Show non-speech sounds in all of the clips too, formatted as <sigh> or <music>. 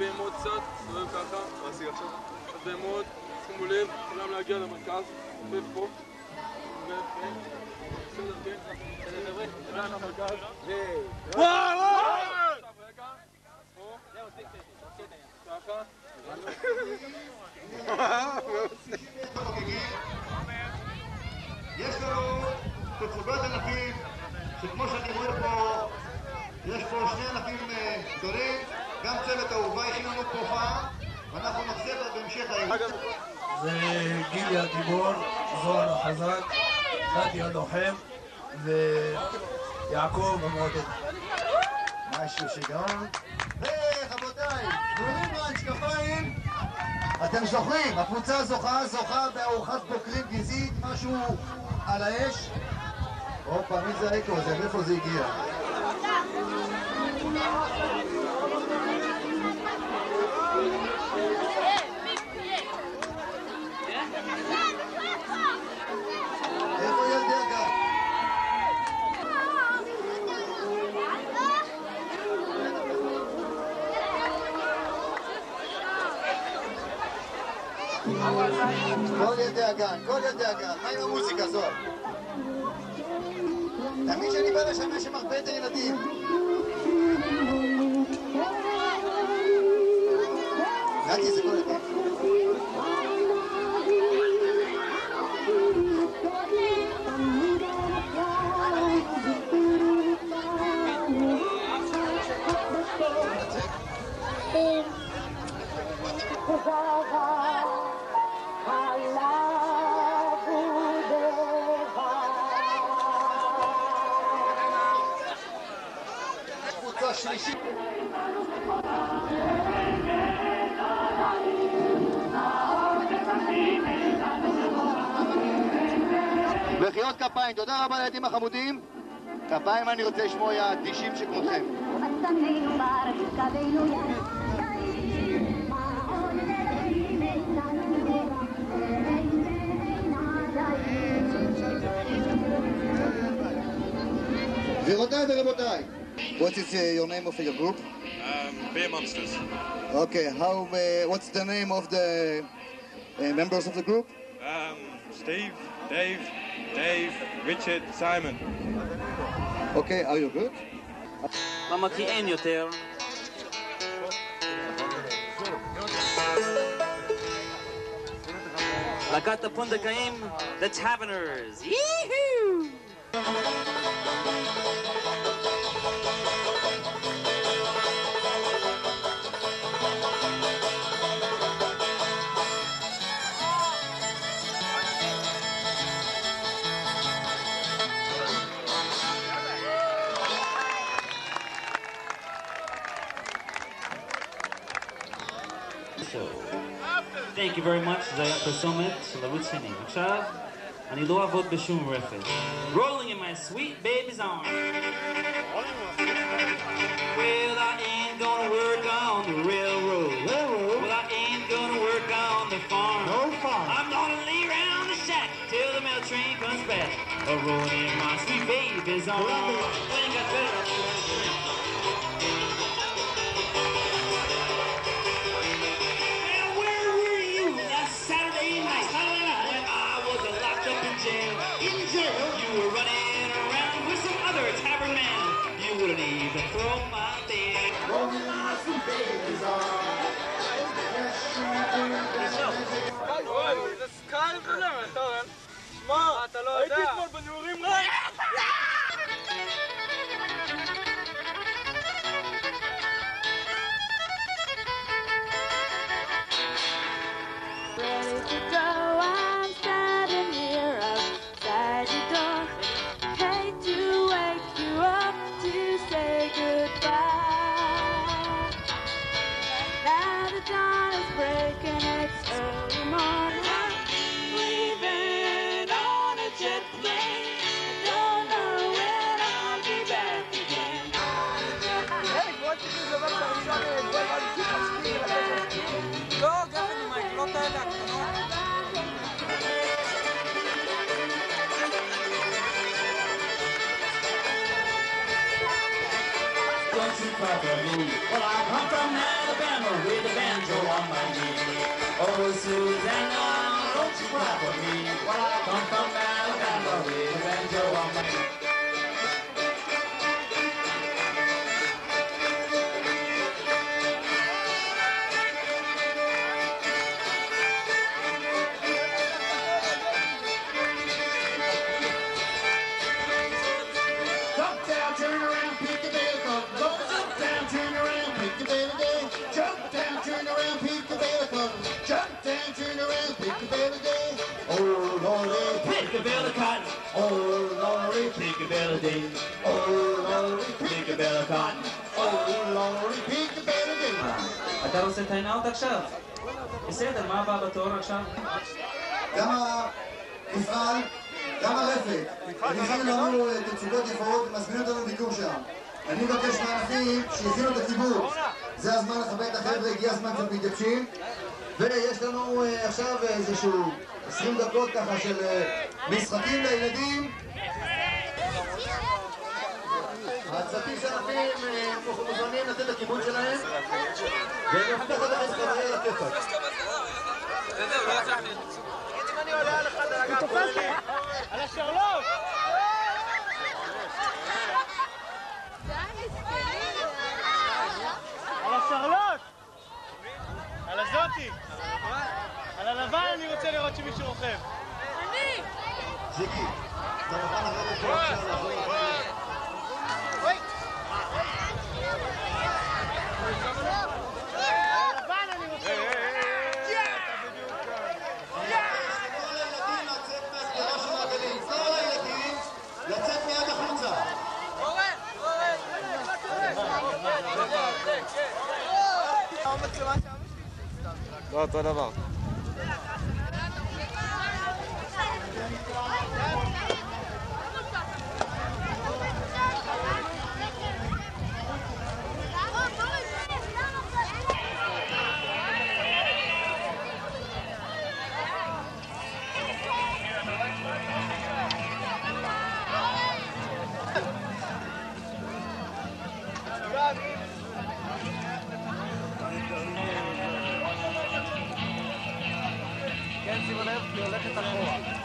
בהמות קצת, סובב ככה. מה עשי עכשיו? אז בהמות, שימו לב, כולם להגיע למרכז, סובב פה. כן. יש לנו תצוגת ענפים, שכמו שאני רואה פה, יש פה שני ענפים אה, גדולים, גם צוות אהובה הכין לנו פה הופעה, ואנחנו נחזיר בהמשך היום. זה גילי הגיבור, זוהר החזק, נתי הלוחם ויעקב המועדון. משהו שגאון. ורבותיי, גדולים מהמשקפיים, אתם זוכרים, הקבוצה זוכה, זוכה בארוחת בוקרים גזעית, משהו על האש. הופה, מי זה האקו הזה? מאיפה זה הגיע? כל ילדי הגן, כל ילדי הגן, מה עם המוזיקה הזאת? תמיד שאני בא לשם יש שם הרבה יותר ילדים. נתי זה כל ילדים. קבוצה השלישי. מחיאות כפיים, תודה רבה לילדים החמודים. כפיים אני רוצה לשמוע יא אדישים שכמותכם. גבירותיי ורבותיי, What is uh, your name of your group? Um, Beer Monsters. Okay, how, uh, what's the name of the uh, members of the group? Um, Steve, Dave, Dave, Richard, Simon. Okay, are you good? למה כי אין יותר? להקת הפונדקאים, The Taverners. יהיו! Thank you very much, זה היה פרסומת של ערוץ שני. עכשיו, אני לא אעבוד בשום רכב. Rolling in my sweet baby's arms. Well, I ain't gonna work on the railroad. Well, I ain't gonna work on the farm. No farm. I'm gonna lay around the shack till the mail train comes back. A rolling in my sweet baby's arms. Ain't got better. Throw my bed. Rolling eyes and babies are. Oh, Susanna, don't you cry for me. Well, come Alabama with banjo on day. Oh Lordy, cotton. Oh Lordy, belly day. אתה רוצה טיינאוט עכשיו? בסדר, מה הבא בתור עכשיו? גם המפעל, גם הרפת, הכינו לנו אה, תצוגות יפות ומזמינים אותנו לביקור שם. אני מבקש מהאנשים שיכינו את הציבור. זה הזמן לכבד את החבר'ה, הגיע הזמן קצת מתייבשים. ויש לנו אה, עכשיו איזשהו 20 דקות ככה של אה, משחקים לילדים. של הנכים אה, מוזמנים לתת את הכיוון שלהם. ונפתח את הדרך כנראה על הכיפאק. על השרלוט! על הזאתי! על הלבן אני רוצה לראות שמישהו רוכב. זיקי, אתה מוכן לרדת פה עכשיו לעזור לכם? הלבן אני רוצה כל הילדים לצאת מהסדרה של העגלים. כל הילדים לצאת מיד החוצה. לא אותו דבר. כן, שימו 你们那个，你们那个大锅啊。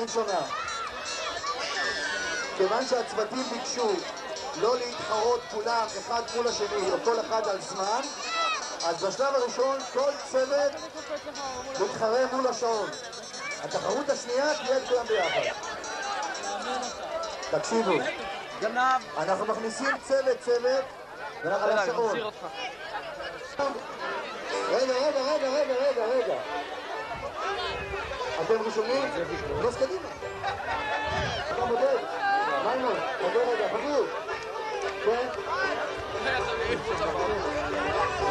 הראשונה. כיוון שהצוותים ביקשו לא להתחרות כולם אחד מול השני או כל אחד על זמן, אז בשלב הראשון כל צוות מתחרה מול השעון. התחרות השנייה תהיה את כולם ביחד. תקשיבו, אנחנו מכניסים צוות צוות על השעון. רגע, רגע, רגע, רגע, רגע, רגע. אתם ראשונים? לא, נוס קדימה. אתה מודד. מיימון, חבר רגע, חזור. כן? לא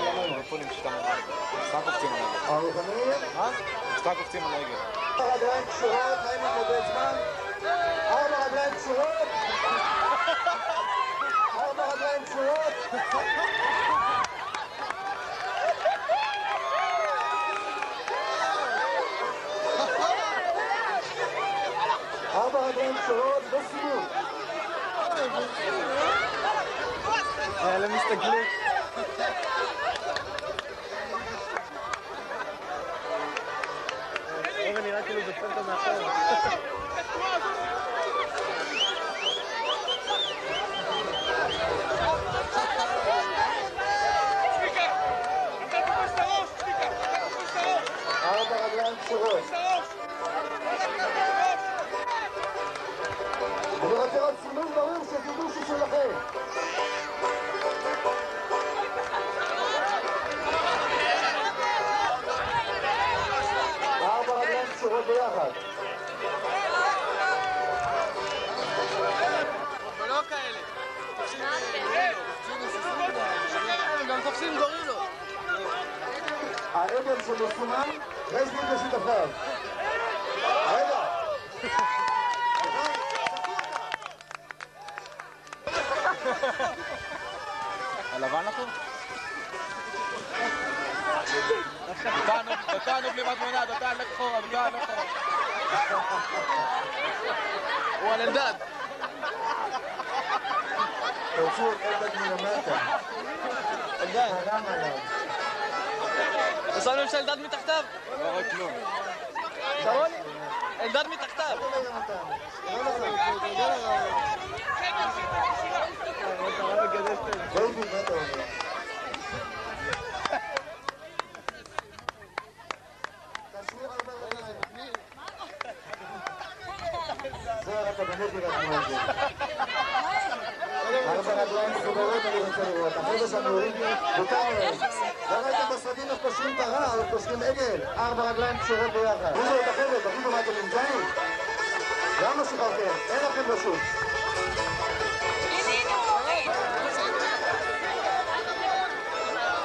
לא סתם קופצים על אה, הרגל. ארבע רגליים קשורות, האם זמן? ארבע רגליים קשורות? ארבע רגליים קשורות! ארבע רגליים קשורות וסיבוב. האלה מסתכלים. אורן נראה כאילו בסרטון מאחור. Varnako? Dotáhnu, dotáhnu vlivat voda, dotáhnu chova, dotáhnu chova. ولا الباب وفوق قلبك من الماتة الباب بس أنا مش الداد من تحتها شاروني الداد من levantar. No le זה. לא ראיתם בסרטים איך קושרים פרה או קושרים עגל? ארבע רגליים קשורות ביחד. תגידו את החבר'ה, תגידו מה אתם נמצאים? למה שחררתם? אין לכם רשות.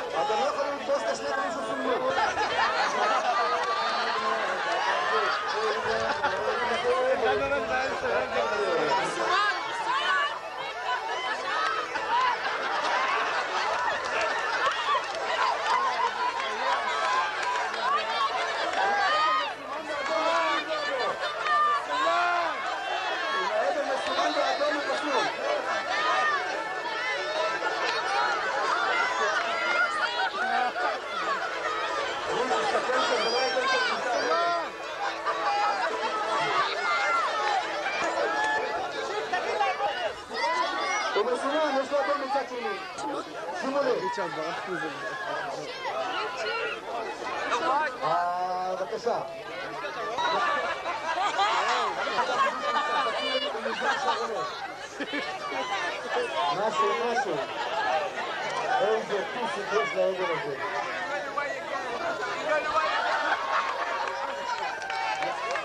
אתם לא יכולים לתפוס את השני דברים שסומנו. <laughs> <laughs> האבן Macho, de Önce kuş kızla öldürecek.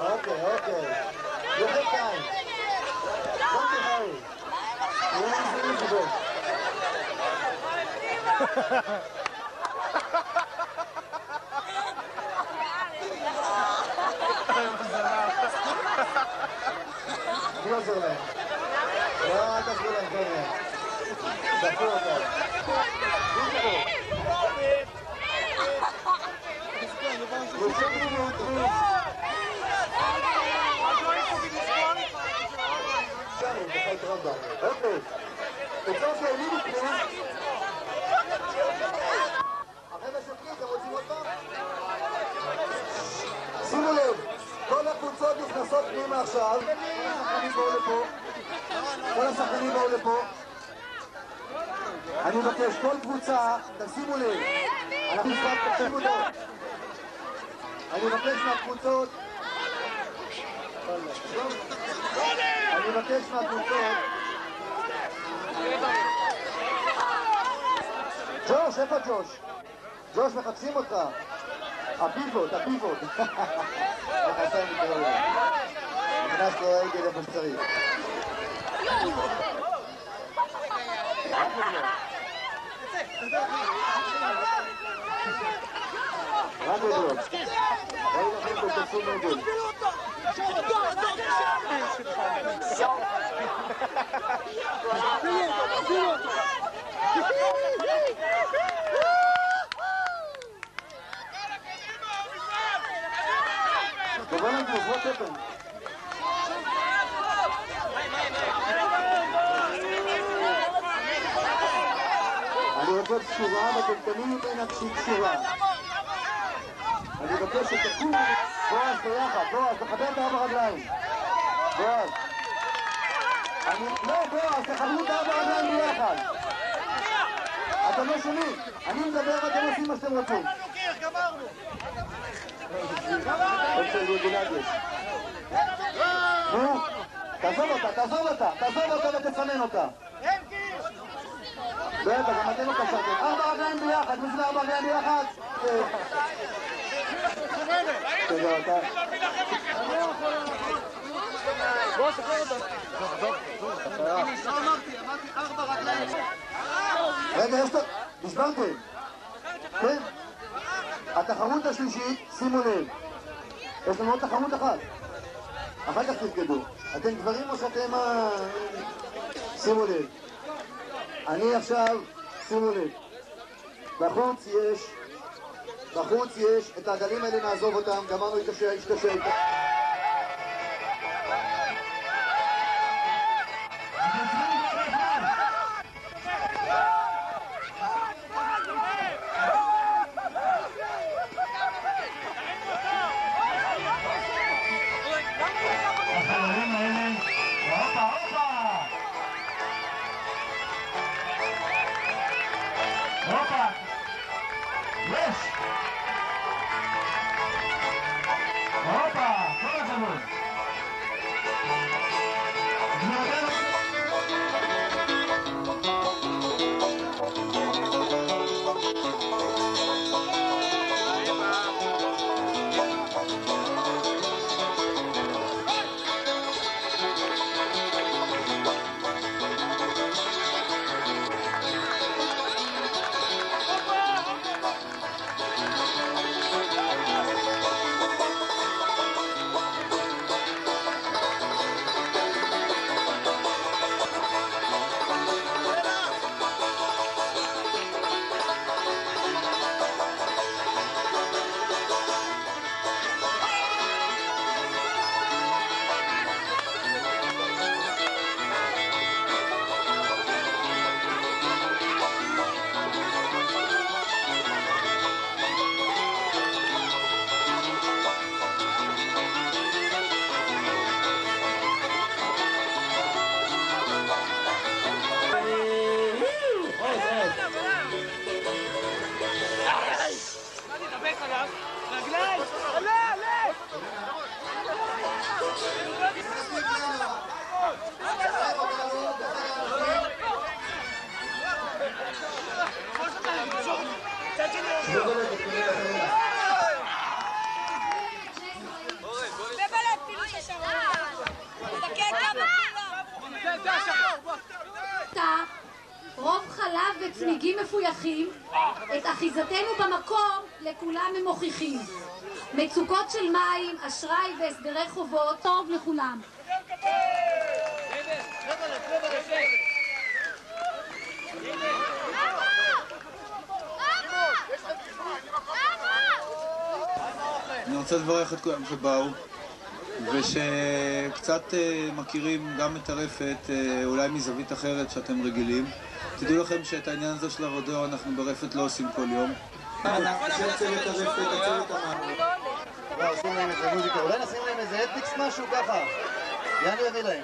Okay, okay. You have time. Don't be hurry. Where is Elizabeth? Gracias. No, that's what I'm doing. שימו לב, כל הקבוצות נכנסות פנימה עכשיו. כל השחקנים באו לפה. כל השחקנים באו לפה. אני מבקש, כל קבוצה, תשימו לב, אנחנו משחק, תקשיבו טוב. אני מבקש מהקבוצות, אני מבקש מהקבוצות, ג'וש, איפה ג'וש? ג'וש, מחפשים אותך. הפיבוט, קרוב? נכנס לו העגל איפה שצריך. Давай, вот это. רוצה תשובה ואתם תמיד ממנה כשהיא קשורה. אני מבקש שתקומו, בועז ביחד, בועז, תחבר את הארבע רגליים. בועז. אני, לא, בועז, תחברו את הארבע רגליים ביחד. אתם לא שומעים. אני מדבר ואתם עושים מה שאתם רוצים. תעזוב אותה, תעזוב אותה, תעזוב אותה ותסמן אותה. בטח, גם אתם לא קשרתם. ארבע רגליים ביחד, מי זה ארבע רגליים ביחד? רגע, יש... ת- נשברתם. כן? התחרות השלישית, שימו לב. יש לנו עוד תחרות אחת. אחר כך תרקדו. אתם גברים או שאתם... אה, שימו לב. אני עכשיו, שימו לב, בחוץ יש, בחוץ יש, את העגלים האלה נעזוב אותם, גמרנו את השאלה, את מוכיחים. מצוקות של מים, אשראי והסדרי חובות, טוב לכולם. אני רוצה לברך את כולם שבאו ושקצת אה, מכירים גם את הרפת, אה, אולי מזווית אחרת שאתם רגילים. תדעו לכם שאת העניין הזה של הרודאו אנחנו ברפת לא עושים כל יום. אולי נשים להם איזה אתניקס משהו ככה? יאנו יביא להם.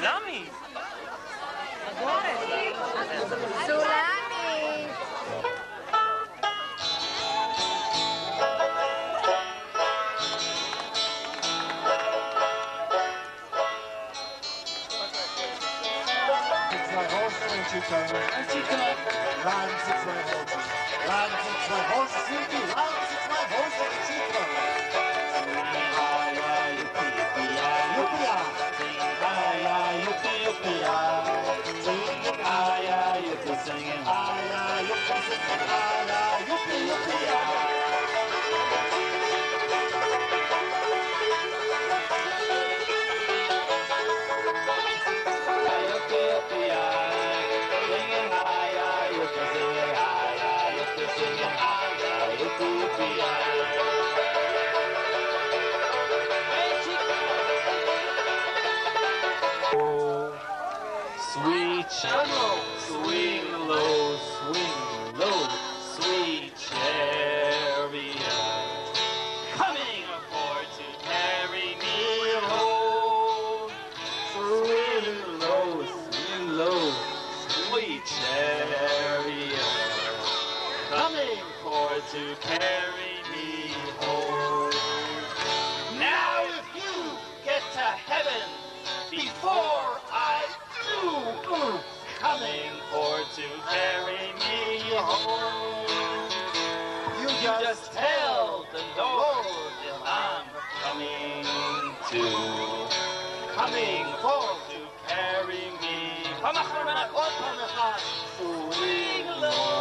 סולמי! singing, ah, yeah, yuppie, singing, ah, yeah, yuppie, yuppie, ah. to carry me home. Now if you get to heaven before I do, coming for to carry me home. You just tell the Lord that I'm coming to, coming for to carry me. Sweet Lord.